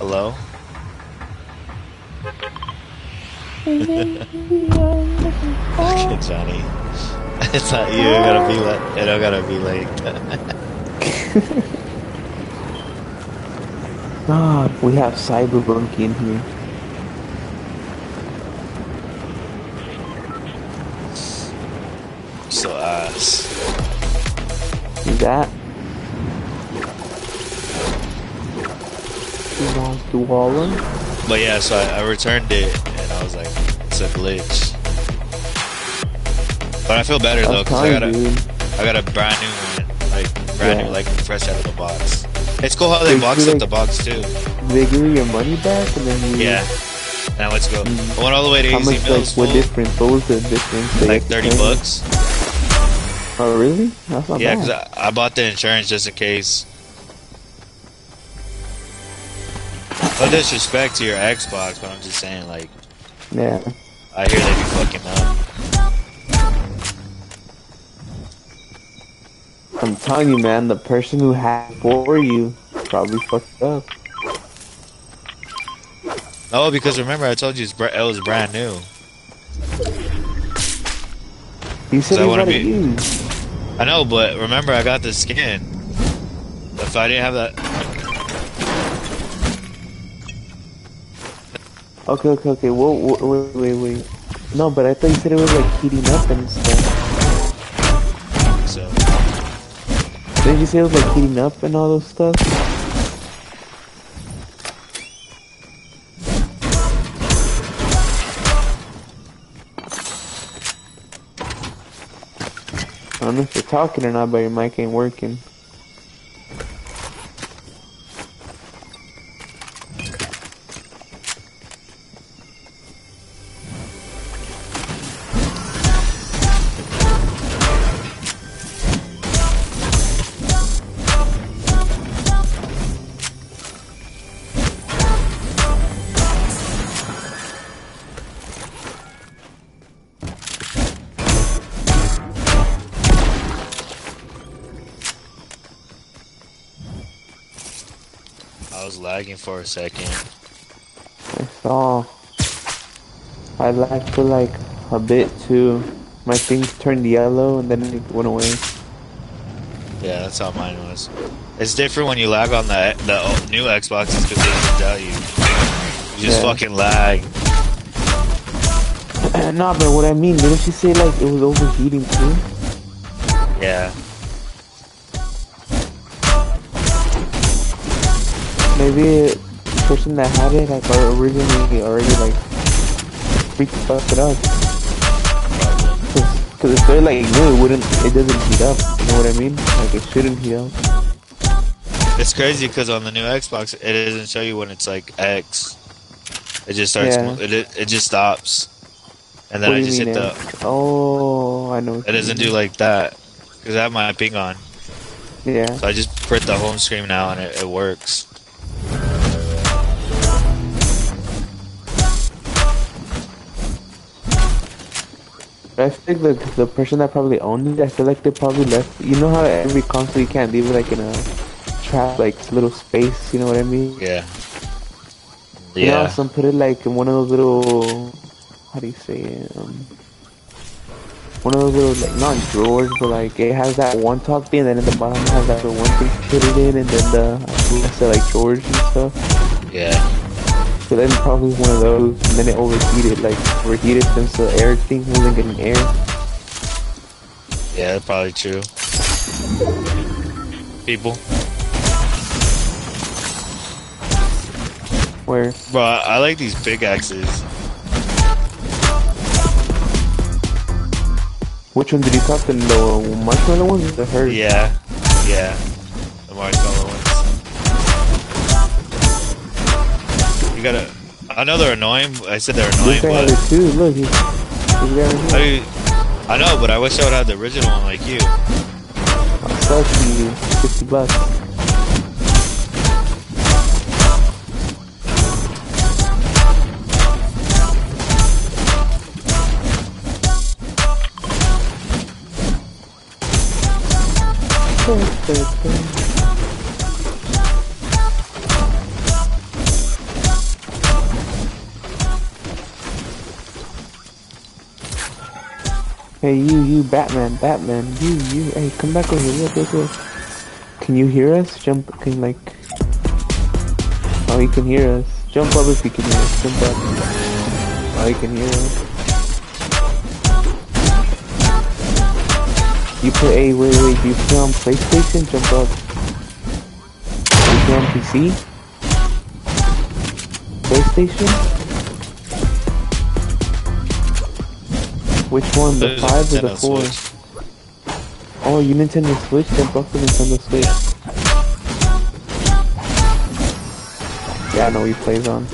Hello? Okay, Johnny. It's not you. It gotta be late. It don't gotta be late. God, we have Cyberpunk in here. so ass. Is that? Want to But yeah, so I, I returned it and I was like, it's a glitch. But I feel better though I'm because I got a. I got a brand new one, like brand Yeah. new, like fresh out of the box. It's cool how they They box up like- the box too. They give you your money back and then you. Yeah. Now let's go. Mm. I went all the way to How Easy much, Mills. like, what difference? What was the difference? Like thirty bucks. Oh, really? That's not Yeah, bad. because I, I bought the insurance just in case. No disrespect to your Xbox, but I'm just saying, like, Yeah. I hear they be fucking up. I'm telling you, man, the person who had for you probably fucked up. Oh, because remember I told you it's, br- it was brand new. You said I you wanna be- used. I know, but remember I got the skin. If I didn't have that, Okay, okay, okay. Whoa, whoa, wait, wait, wait. No, but I thought you said it was like heating up and stuff. so Didn't you say it was like heating up and all those stuff? I don't know if you're talking or not, but your mic ain't working. Lagging for a second. I saw. I lagged for like a bit too. My things turned yellow and then it went away. Yeah, that's how mine was. It's different when you lag on the the new Xboxes because they can tell you. You just Yeah. fucking lag. nah, but what I mean, didn't you say like it was overheating too? Yeah. Maybe the person that had it like originally already like freaked fucked it up. Cause if they're like new, it wouldn't, it doesn't heat up. You know what I mean? Like it shouldn't heat up. It's crazy because on the new Xbox, it doesn't show you when it's like X. It just starts. Yeah. It it it just stops, and then What I just hit mean, the. Oh, I know. It doesn't mean. do like that because I have my ping on. Yeah. So I just print the home screen now, and it, it works. I think the the person that probably owned it, I feel like they probably left. You know how every console you can't leave it like in a trap, like little space. You know what I mean? Yeah. You know, Yeah. some put it like in one of those little. How do you say it? Um, one of those little like not drawers, but like it has that one top thing, and then at the bottom it has that one thing to put it in, and then the I said like drawers and stuff. Yeah. So then probably one of those, and then it overheated, like overheated since the air thing wasn't getting air. Yeah, that's probably true. People. Where Bro, I like these big axes. which one did you talk to? The marshmallow one? the herd? Yeah. Yeah. The marshmallow You gotta. I know they're annoying. I said they're annoying, This guy has but. too. Look, he's, got I. I know, but I wish I would have the original one like you. I'll sell to you, fifty bucks. Hey, you, you, Batman, Batman, you, you. Hey, come back over here. Look, look. Can you hear us? Jump. Can like. Oh, he can hear us. Jump up if you can hear us. Jump up. Oh, he can hear us. You play. Hey, wait, wait. Do you play on PlayStation? Jump up. You play on PC? PlayStation? Which one? The There's 5 or the Nintendo 4? Switch. Oh, you Nintendo Switch? Then both the Nintendo Switch. Yeah, I know he plays on.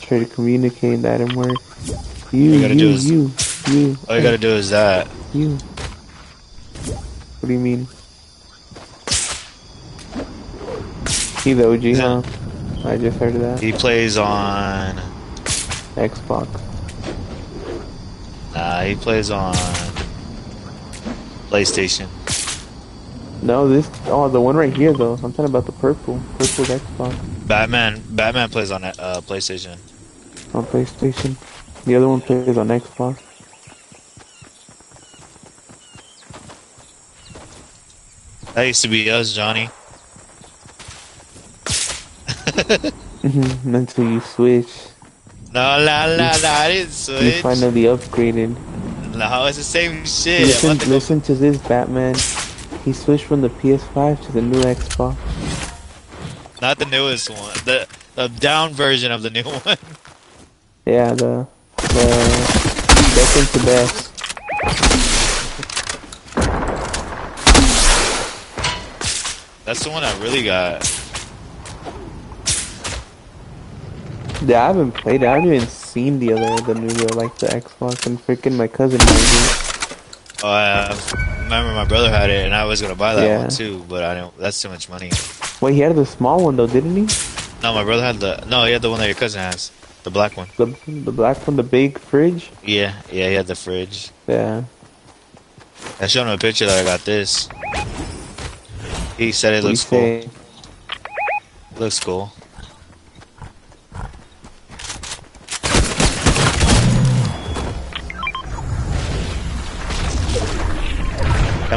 Try to communicate that and work. You, you gotta you, do is- you, you, All you gotta do is that. you. What do you mean? He the OG, huh? I just heard of that. He plays on. Xbox. Nah, he plays on PlayStation. No, this. Oh, the one right here though. I'm talking about the purple, purple Xbox Batman. Batman plays on uh, PlayStation. on PlayStation. The other one plays on Xbox. That used to be us, Johnny. Mhm, Until you switch, No, no, no, no, I didn't you finally upgraded. No, it's the same shit. Listen, to listen to this, Batman. He switched from the PS5 to the new Xbox. Not the newest one. The the down version of the new one. Yeah, the the second to best. That's the one I really got. Yeah, I haven't played it. I haven't even seen the other, the new, the, like the Xbox. And freaking my cousin. Oh, I uh, remember my brother had it, and I was gonna buy that Yeah. one too, but I don't. That's too much money. Wait, he had the small one though, didn't he? No, my brother had the. No, he had the one that your cousin has, the black one. The the black one, the big fridge. Yeah, yeah, he had the fridge. Yeah. I showed him a picture that I got this. He said it What looks cool. Looks cool.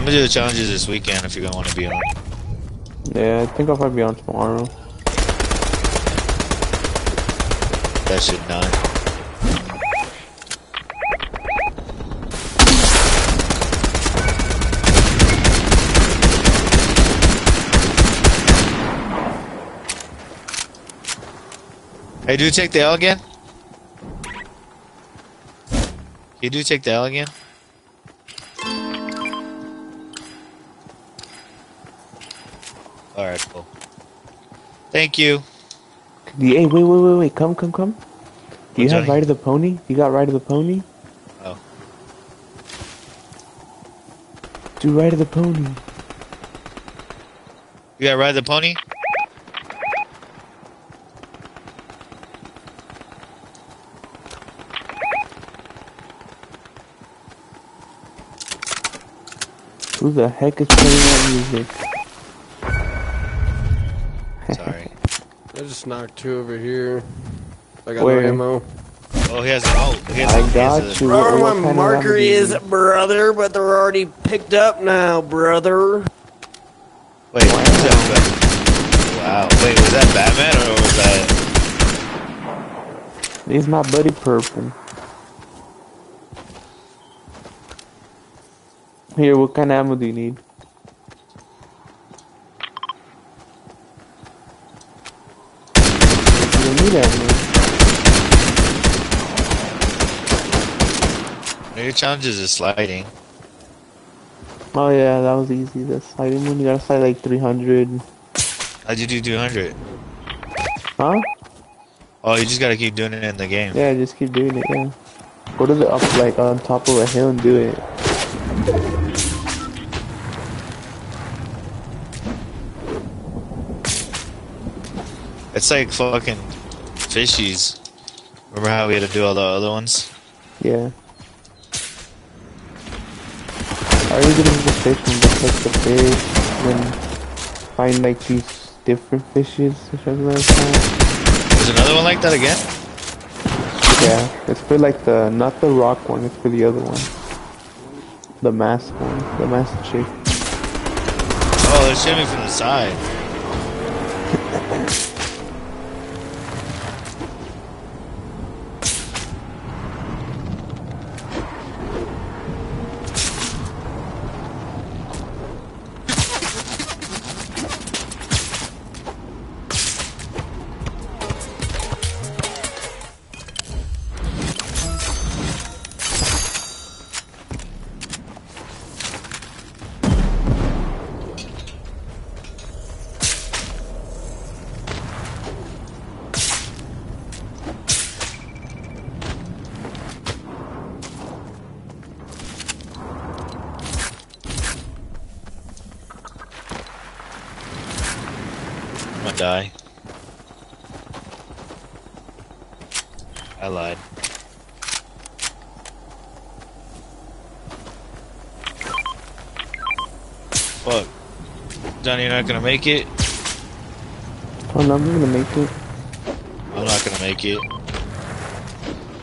I'm gonna do the challenges this weekend if you're gonna want to be on. Yeah, I think I'll probably be on tomorrow. That should not. Hey, do you take the L again? You do take the L again? Alright, cool. Thank you. Hey, wait, wait, wait, wait, come, come, come. Do you have Johnny? Ride of the Pony? You got Ride of the Pony? Oh. Do Ride of the Pony. You got ride the pony? Who the heck is playing that music? Just knocked two over here. I got Where? no ammo. Oh, he has a oh, he has I a, he has got a- you. I don't know what what marker ammo do you is, brother, but they're already picked up now, brother. Wait, was that, wow. Wait, was that Batman or was that? He's my buddy Purple. Here, what kind of ammo do you need? You don't need ammo. Your challenges is sliding. Oh yeah, that was easy. The sliding one, you gotta slide like 300. How'd you do 200? Huh? Oh, you just gotta keep doing it in the game. Yeah, just keep doing it, yeah. Go to the up, like, on top of a hill and do it. It's like fucking fishies. Remember how we had to do all the other ones? Yeah. I really didn't the fish one, just like the fish, then find like these different fishes, or something like that. There's another one like that again? Yeah, it's for like the not the rock one. It's for the other one. The mask one. The mask chick. Oh, they're shooting from the side. Die. I lied. Fuck. Johnny, you're not gonna make it? Oh no, I'm not gonna make it. I'm not gonna make it.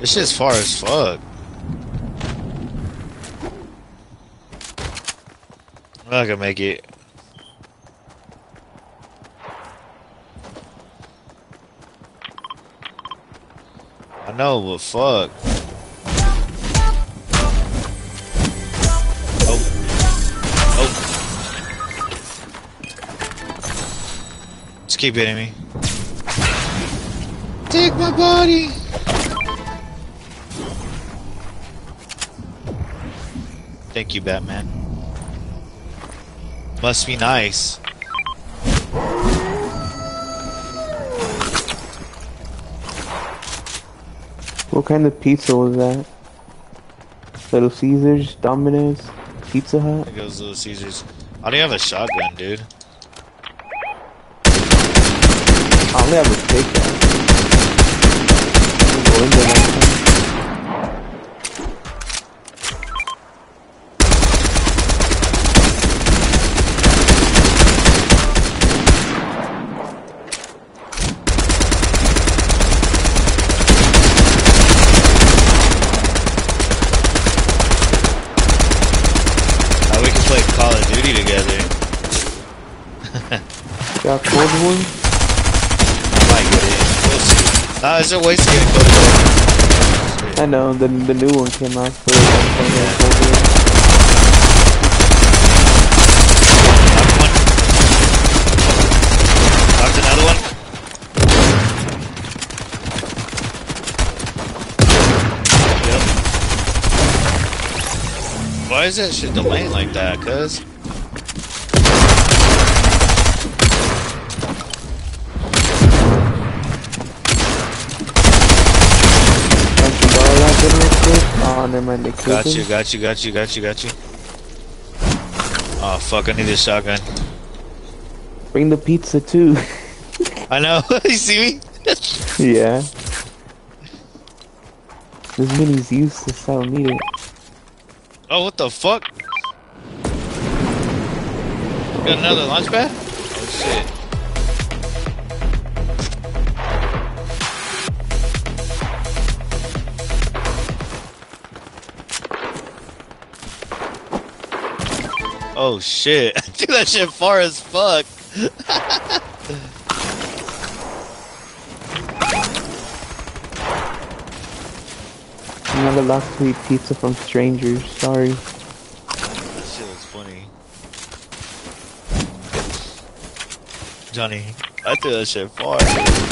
This shit's far as fuck. I'm not gonna make it. I know, but fuck. Oh. Oh. Just keep hitting me. Take my body. Thank you, Batman. Must be nice. What kind of pizza was that? Little Caesars, Domino's, Pizza Hut. There goes Little Caesars. I don't have a shotgun, dude. I only have a pickaxe. Go in there next time. Uh, we can play Call of Duty together. Got cold one? I might get it. We'll see. Nah, is there ways to get it? I know, the, the new one came out for the cold one. Knocked another one. Yep. Why is that shit delaying like that, cuz? Want to borrow that good real quick? Oh, never mind, they Got you, got you, got you, got you, got you. Oh fuck, I need a shotgun. Bring the pizza too. I know, you see me? yeah. This mini's useless, I don't need it. Oh, what the fuck? Got another launch pad? Oh shit. Dude, that shit far as fuck. Allowed to eat pizza from strangers, sorry. That shit was funny. Johnny, I threw that shit far.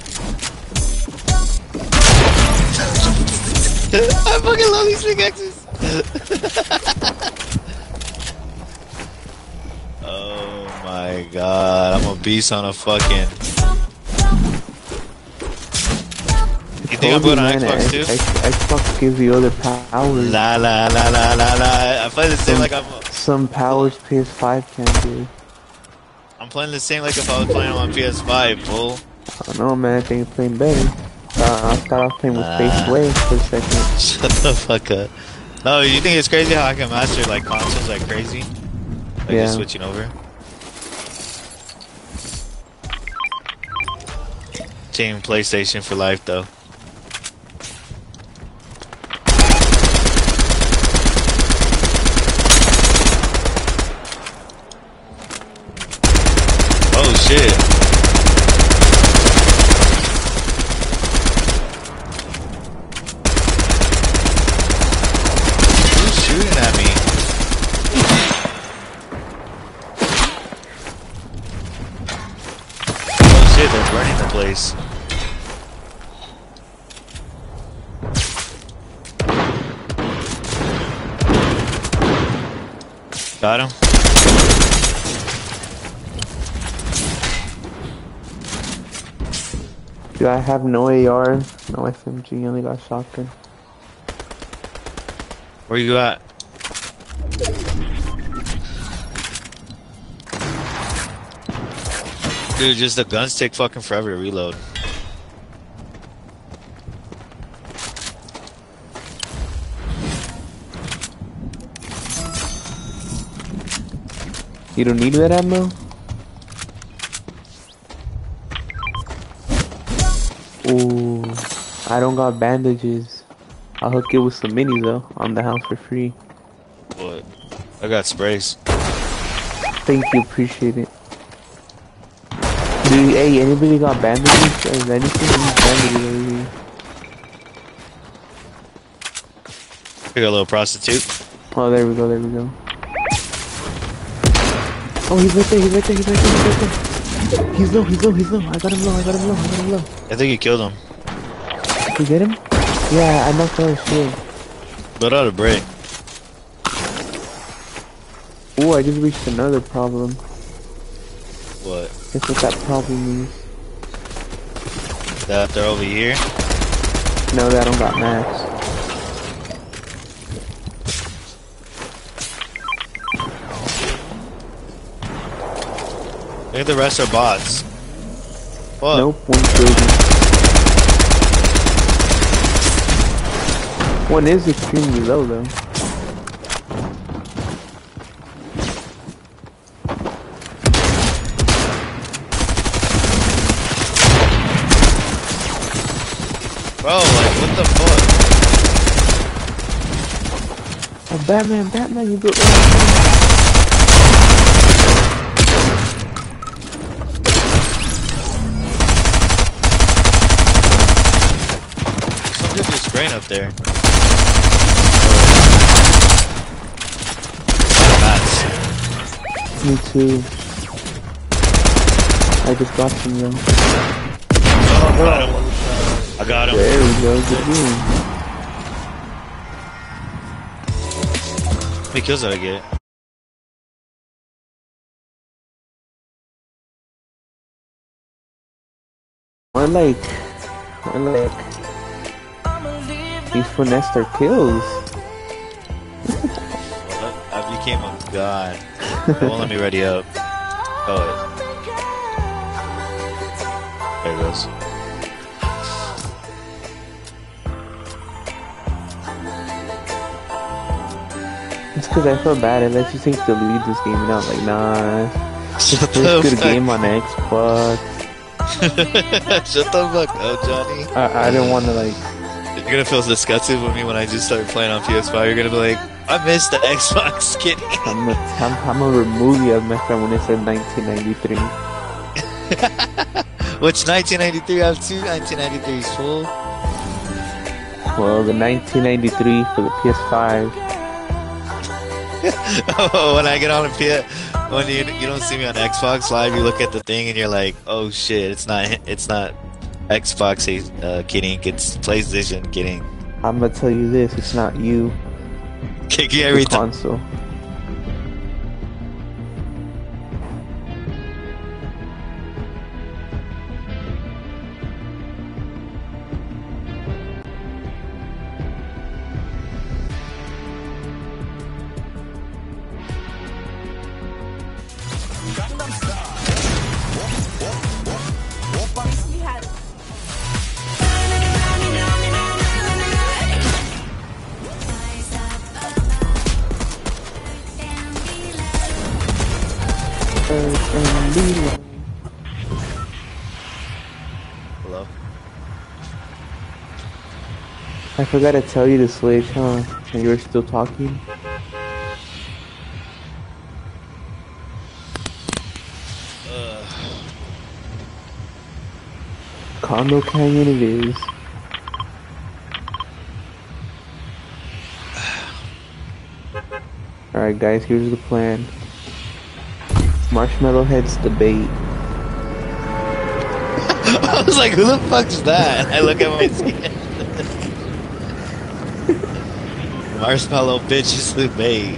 I fucking love these pickaxes. oh my god, I'm a beast on a fucking. You think I'm Told good on you, man, Xbox too? X- X- Xbox gives you other powers. La la la la la la. I play the same like I'm. Some powers PS5 can't do. I'm playing the same like if I was playing on PS5, bull. I don't know, man. I think you're playing better. Uh, I thought I was playing with Nah. Space Way for a second. Shut the fuck up. No, you think it's crazy how I can master like consoles like crazy? Like Yeah. just switching over. Team PlayStation for life though. Oh shit. Who's shooting at me? Oh shit, they're burning the place. Got him. Dude, I have no AR, no SMG, only got shotgun. Where you at? Dude, just the guns take fucking forever to reload. You don't need that ammo? Ooh, I don't got bandages. I'll hook it with some minis though, on the house for free. But I got sprays. Thank you, appreciate it. Dude, hey, anybody got bandages? Is anything? Bandages here. A little prostitute. Oh, there we go, there we go. Oh, he's right there, he's right there, he's right there, he's right there. He's low, he's low, he's low. I got him low, I got him low, I got him low. I think you killed him. Did you get him? Yeah, I knocked out his shield. But out of break. Ooh, I just reached another problem. What? Guess what that problem is? That they're over here? No, that don't got max. I think the rest are bots. What? Nope, one killed. One is extremely low though. Bro, like, what the fuck? Oh, Batman, Batman, you built Some dude just spraying up there. Me too. I just got some. Got oh, him. I got him. There we go, good game. How many kills did I get? I like, I like, these finesse their kills. I, became a god. It won't let me ready up. Oh, wait. There it goes. It's cause I feel bad, it lets you think to leave this game, and I'm like, nah, it's a good fuck- game on Xbox. Shut the fuck up, Johnny. I, I didn't want to like You're gonna feel disgusted with me when I just start playing on PS5. You're gonna be like, I missed the Xbox skinny. I'm gonna, I'm, I'm gonna remove you as my friend when it said 1993. Which 1993? I have two 1993s full. Well, the 1993 for the PS5. Oh, when I get on a PS, when you you don't see me on Xbox Live, you look at the thing and you're like, oh shit, it's not it's not Xbox uh, kidding, it's PlayStation kidding. I'm gonna tell you this: it's not you. Kick you every time. console. I forgot to tell you to switch, huh? And you were still talking. Uh. Condo Canyon it is. Alright guys, here's the plan. Marshmallow Head's the bait. I was like, who the fuck's that? I look at my skin. Marshmallow bitch is the bait.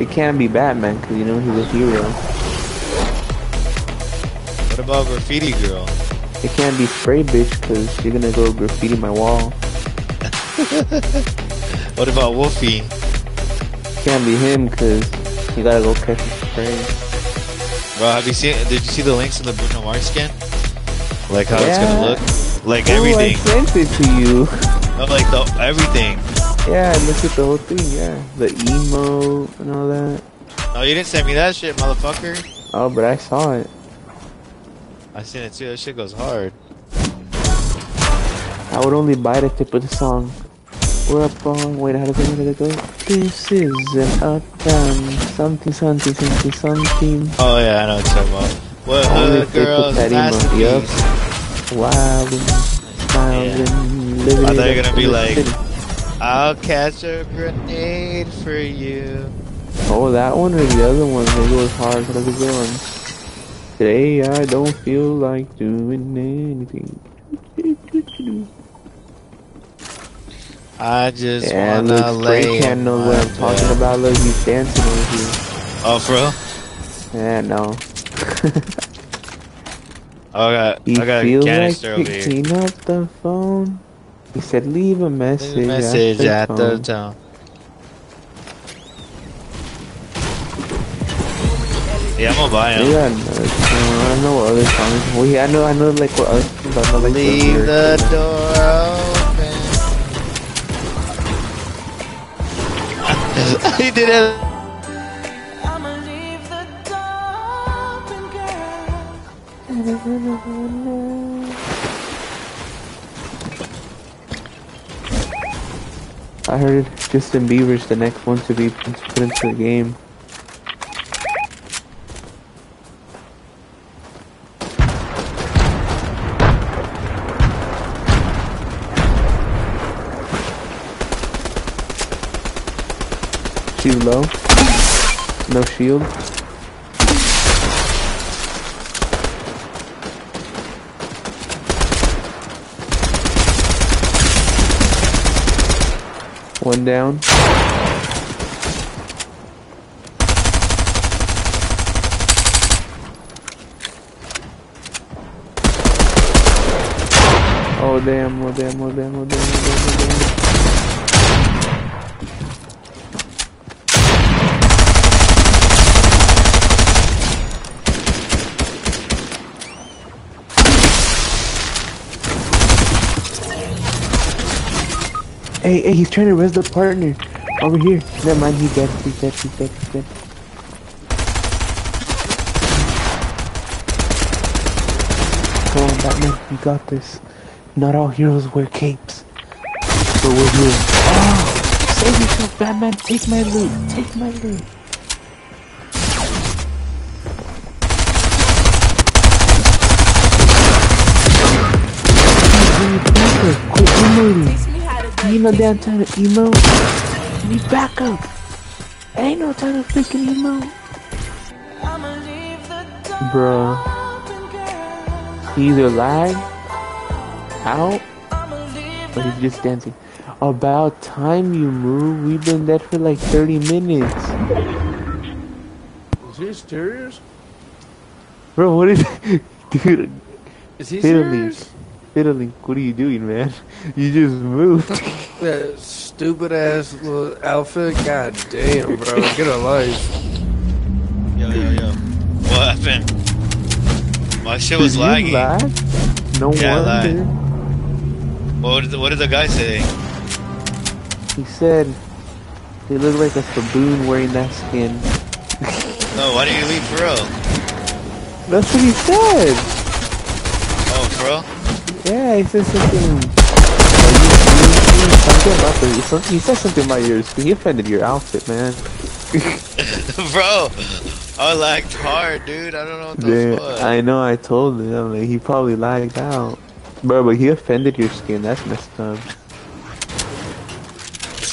It can't be Batman, because you know he's a hero. What about Graffiti Girl? It can't be Spray Bitch, because you're gonna go graffiti my wall. What about Wolfie? It Can't be him, because you gotta go catch the spray. Bro, have you seen? Did you see the links in the Bruno Mars skin? Like how it's gonna look? Like Oh, I everything. sent it to you. No, like the everything. Yeah, I looked at the whole thing, yeah. The emo and all that. No, you didn't send me that shit, motherfucker. Oh, but I saw it. I seen it too. That shit goes hard. I would only buy the tip of the song. We're up on. Wait, how does it, how does it go? This is an uptown. Something, something, something, something. Oh yeah, I know what you're talking about. What uh, Only hood if they put girls that emo, masterpiece. Wild and smiling, living I thought you were gonna be like- I'll catch a grenade for you. Oh, that one or the other one? Maybe it was hard. What was one? Today I don't feel like doing anything. I just Yeah, wanna lay. Can knows what I'm talking about. Look, he's dancing over here. Oh, for real? Yeah, no. Oh, I got, He I got a feels like canister over here. picking up the phone. He said, leave a message, Leave a message at the tone." Yeah, I'm gonna buy him. song. I don't know what other songs. Well, yeah, I know, I know, like what other songs. I know, like Leave the lyrics. door open. he did it. I heard Justin Bieber's the next one to be put into the game. Too low. No shield. One down. Oh damn, oh damn, oh damn, oh damn, oh damn, oh damn. Hey, hey, he's trying to res the partner. Over here. Never mind, he's dead, he's dead, he's dead, he's dead. Come on, Batman, you got this. Not all heroes wear capes. But we're here. Oh! Save yourself, Batman! Take my loot! Take my loot! Quit emoting. You know damn time to emo. We back up. Ain't no time to freaking emo. I'ma leave the door Bro, open, girl. he either lag out I'ma or he's just dancing. About time you move. We've been dead for like 30 minutes. Is he serious? Bro, what is dude? Is he Fiddly, serious? Fiddly. What are you doing, man? You just moved. That stupid ass little outfit. God damn, bro. Get a life. Yo, yo, yo. What happened? My shit was Did you lagging. lag? No Yeah, wonder. What did, the, what did the guy say? He said he looked like a baboon wearing that skin. No, why did you leave for real? That's what he said. Oh, for real? Yeah, he said something. You- you- you- Something about the. He said something about yours. He offended your outfit, man. Bro, I lagged hard, dude. I don't know what the fuck. I know. I told him. I'm like, he probably lagged out. Bro, but he offended your skin. That's messed up.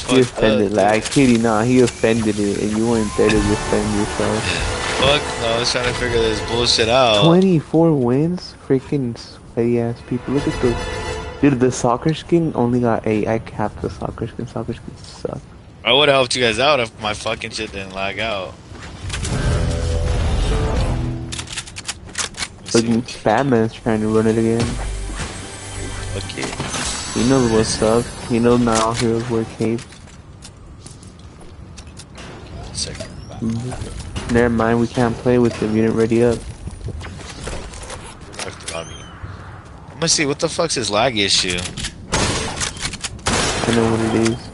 He offended. up, Like, I dude. kid. He offended it, and you weren't there to defend yourself. Fuck, no, I was trying to figure this bullshit out. 24 wins? Freaking sweaty ass people. Look at the. Dude, the soccer skin only got 8. I capped the soccer skin. Soccer skin suck. I would have helped you guys out if my fucking shit didn't lag out. Look, Batman's trying to run it again. Okay. He knows what's up. He knows not all heroes wear capes. Second. Mm-hmm. Never mind, we can't play with him. You didn't ready up. Fucked about me. Gonna see what the fuck's his lag issue. I know what it is.